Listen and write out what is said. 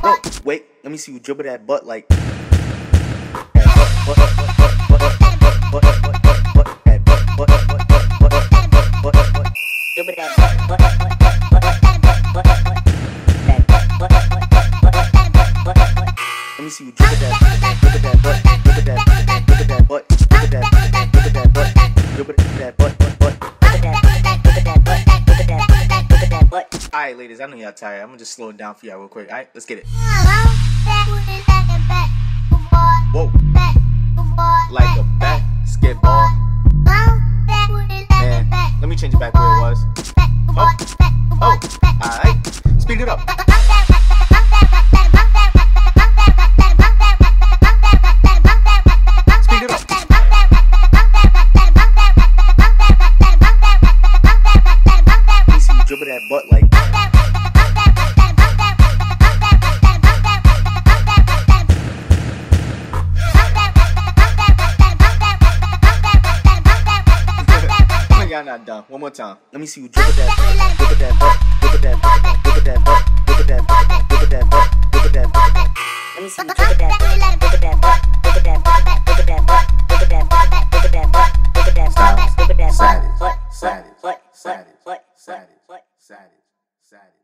bro. Wait, let me see you dribble that butt like. Let me see you dribble that, dribble that butt, dribble that, dribble that butt, dribble that, dribble that butt, dribble that butt, butt. Alright, ladies, I know y'all tired. I'm gonna just slow it down for y'all real quick. Alright, let's get it. Whoa, like a basketball. Man, let me change it back where it was. Oh, oh, alright. Speed it up. y'all not done. One more time. Let me see you do that butt, savage, savage, savage, savage, savage, savage.